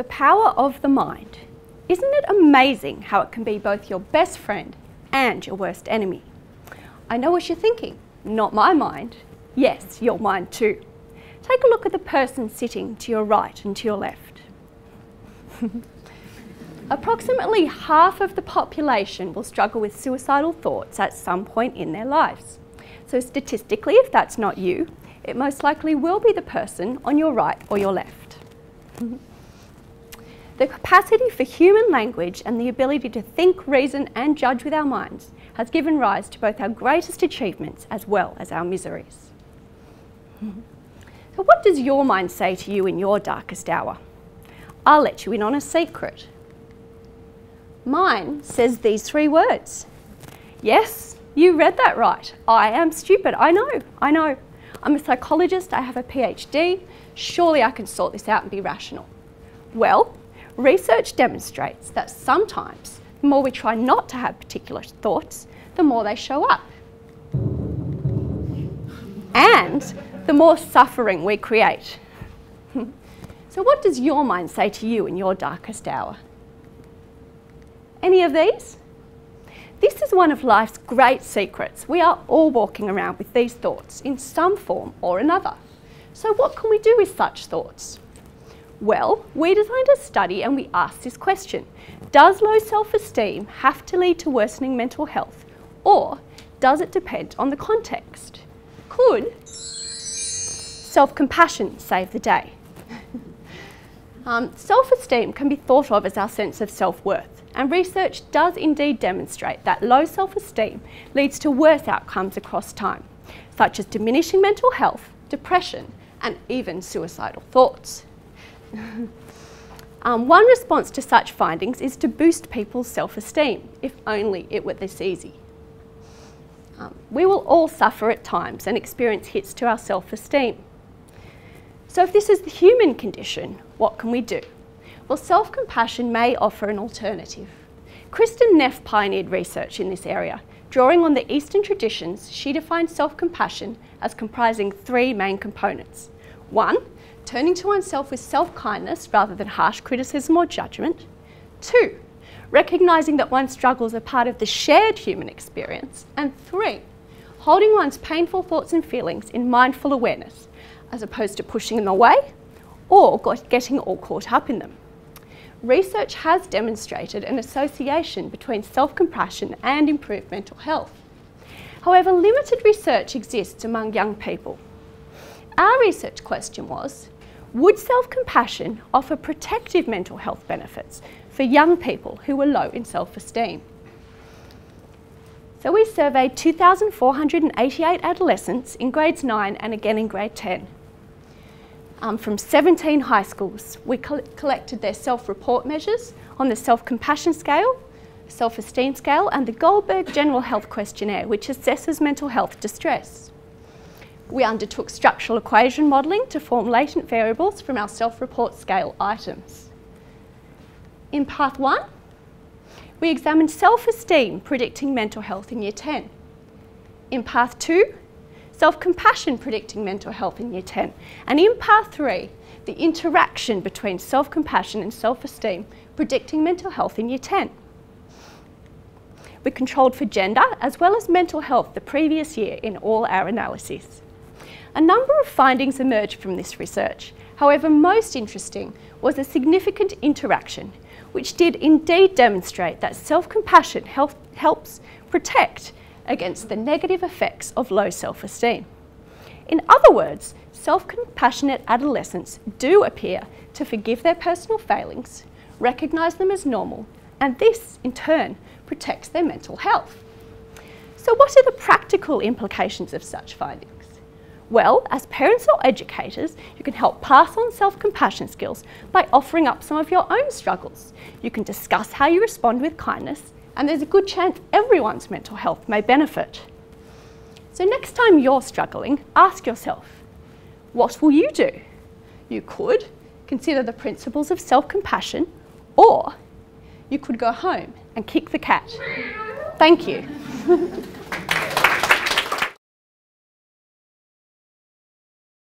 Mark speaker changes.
Speaker 1: The power of the mind. Isn't it amazing how it can be both your best friend and your worst enemy? I know what you're thinking. Not my mind. Yes, your mind too. Take a look at the person sitting to your right and to your left. Approximately half of the population will struggle with suicidal thoughts at some point in their lives. So, statistically, if that's not you, it most likely will be the person on your right or your left. the capacity for human language and the ability to think, reason, and judge with our minds has given rise to both our greatest achievements as well as our miseries. so, what does your mind say to you in your darkest hour? I'll let you in on a secret. Mine says these three words. Yes, you read that right. I am stupid. I know, I know. I'm a psychologist, I have a PhD. Surely I can sort this out and be rational. Well, research demonstrates that sometimes the more we try not to have particular thoughts, the more they show up. And the more suffering we create. so, what does your mind say to you in your darkest hour? Any of these? This is one of life's great secrets. We are all walking around with these thoughts in some form or another. So, what can we do with such thoughts? Well, we designed a study and we asked this question Does low self esteem have to lead to worsening mental health, or does it depend on the context? Could self compassion save the day? um, self esteem can be thought of as our sense of self worth. And research does indeed demonstrate that low self esteem leads to worse outcomes across time, such as diminishing mental health, depression, and even suicidal thoughts. um, one response to such findings is to boost people's self esteem, if only it were this easy. Um, we will all suffer at times and experience hits to our self esteem. So, if this is the human condition, what can we do? Well, self compassion may offer an alternative. Kristin Neff pioneered research in this area. Drawing on the Eastern traditions, she defined self compassion as comprising three main components. One, turning to oneself with self kindness rather than harsh criticism or judgment. Two, recognising that one's struggles are part of the shared human experience. And three, holding one's painful thoughts and feelings in mindful awareness, as opposed to pushing them away or getting all caught up in them research has demonstrated an association between self-compassion and improved mental health. However, limited research exists among young people. Our research question was, would self-compassion offer protective mental health benefits for young people who were low in self-esteem? So we surveyed 2,488 adolescents in grades 9 and again in grade 10 um, from 17 high schools. We col collected their self-report measures on the self-compassion scale, self-esteem scale and the Goldberg General Health Questionnaire, which assesses mental health distress. We undertook structural equation modelling to form latent variables from our self-report scale items. In Path 1, we examined self-esteem predicting mental health in Year 10. In Path 2, self-compassion predicting mental health in year 10. And in path three, the interaction between self-compassion and self-esteem predicting mental health in year 10. We controlled for gender as well as mental health the previous year in all our analyses. A number of findings emerged from this research. However, most interesting was a significant interaction, which did indeed demonstrate that self-compassion helps protect against the negative effects of low self-esteem. In other words, self-compassionate adolescents do appear to forgive their personal failings, recognise them as normal, and this, in turn, protects their mental health. So what are the practical implications of such findings? Well, as parents or educators, you can help pass on self-compassion skills by offering up some of your own struggles. You can discuss how you respond with kindness and there's a good chance everyone's mental health may benefit. So next time you're struggling, ask yourself, what will you do? You could consider the principles of self-compassion, or you could go home and kick the cat. Thank you.